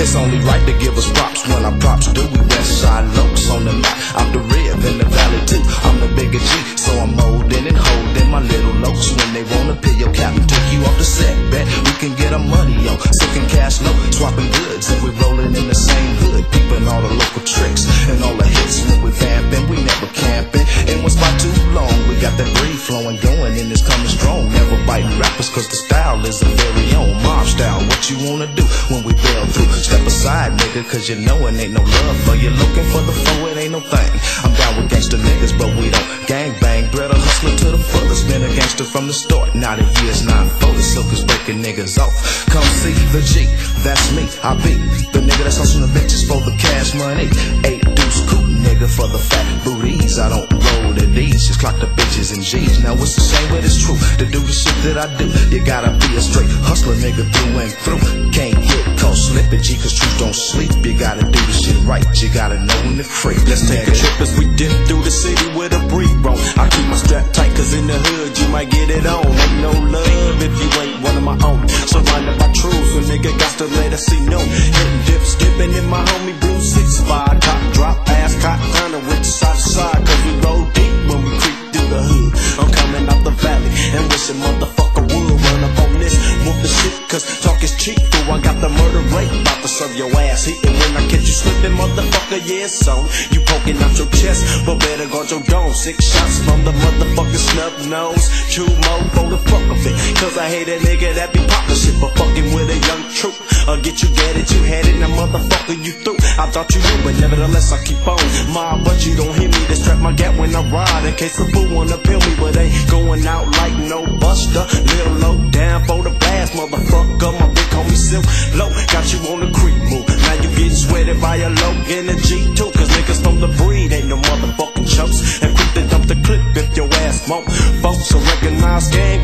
It's only right to give us props when our props do. We west side lokes on the map. I'm the rib in the valley too. I'm the bigger G, so I'm molding and holding my little lokes when they wanna peel your cap and take you off the set. Bet we can get our money on, sicking cash low, swapping goods, and we rolling in the same hood, style is a very own mob style. What you wanna do when we bail through? Step aside, nigga, cause you know it ain't no love for you. Looking for the foe, it ain't no thing. I'm down with gangster niggas, but we don't gang bang. Bred a hustler to the fullest. Been a gangster from the start. Now the years nine four. The silk is breaking niggas off. Come see the G, that's me. I be the nigga that's hustling the bitches for the cash money. Eight deuce cool nigga for the fat booties. I don't to these, just clock the bitches and G's. Now it's the same, but it's true. To do the shit that I do, you gotta be a straight hustler nigga through and through. Can't get caught slipping, G, cause truth don't sleep. You gotta do the shit right, you gotta know when to creep. Let's take a trip as we dip through the city with a brief bro. I keep my strap tight cause in the hood you might get it on. Ain't no love if you ain't one of my own. Surrounded by truth, so nigga got to let us see no. Hitting dips, skipping in my homie blue six five. Top drop, ass cock, Slipping, motherfucker, yeah, on. You poking out your chest, but better guard your dome. Six shots from the motherfucking snub nose. Chew more for the fuck of it. Cause I hate a nigga that be poppin' shit for fucking with a young troop. Or get you get it, you had it, now motherfucker, you through. I thought you knew, but nevertheless, I keep on. Mob, but you don't hear me. They strap my gap when I ride. In case the fool wanna pill me, but ain't going out like no buster. Little low down for the blast, motherfucker. My bitch big homie silk low. Got you on the creep energy too. Cause niggas from the breed ain't no motherfucking chumps. And quick to dump the clip if your ass won't. Folks will recognize game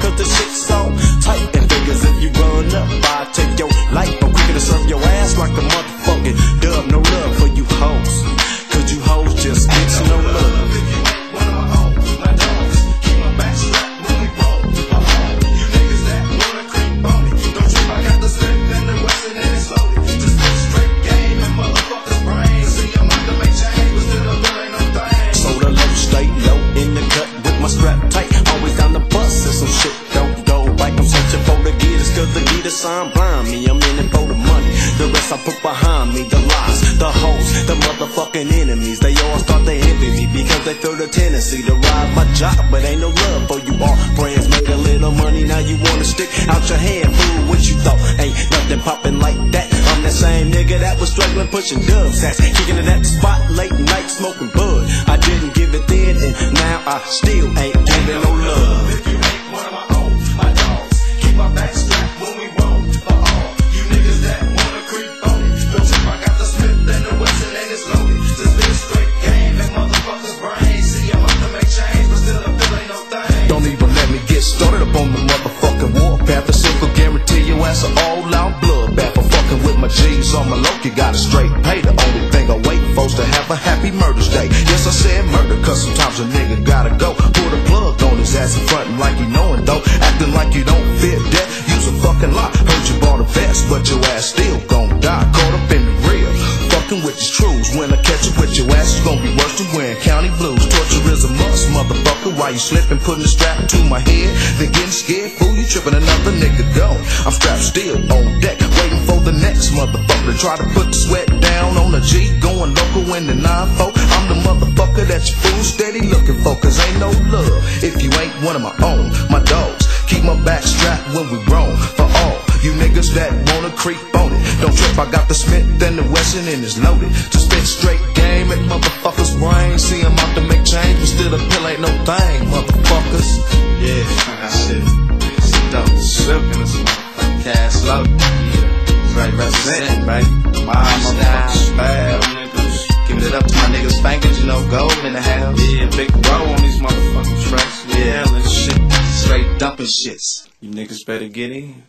the sign blind me. I'm in it for the money. The rest I put behind me. The lies, the hoes, the motherfucking enemies. They all start to envy me because they feel the tendency to ride my job. But ain't no love for you all. Friends make a little money, now you wanna stick out your hand. Fool, what you thought? Ain't nothing popping like that. I'm that same nigga that was struggling pushing dub sacks. Kicking it at the spot late night smoking bud. I didn't give it then and now I still ain't giving no love. A straight pay. The only thing I wait for's to have a happy murder's day. Yes, I said murder, cause sometimes a nigga gotta go. Pull the plug on his ass and frontin' like you knowin' though. Acting like you don't fear death. Use a fucking lie. Heard you bought a vest, but your ass still gon' die. Caught up in the real. Fucking with these truths. When I catch up with your ass, it's gonna be worse than wearing county blues. Torture is a must, motherfucker. Why you slipping, putting the strap to my head? Then getting scared, fool, you trippin' another nigga gone. I'm strapped still on deck, waiting for motherfucker try to put the sweat down on the G. Going local in the 9 I'm the motherfucker that you fool steady looking for. Cause ain't no love if you ain't one of my own. My dogs keep my back strapped when we roam. For all you niggas that wanna creep on it. Don't trip, I got the Smith and the Wesson and it's loaded. To spit straight game at motherfuckers' brains. See 'em out to make change, but still the pill ain't no thing, motherfuckers. Yeah, you know, gold in the house. Yeah, big bro on these motherfucking tracks. Yeah, and shit. Straight dumping shits. You niggas better get in.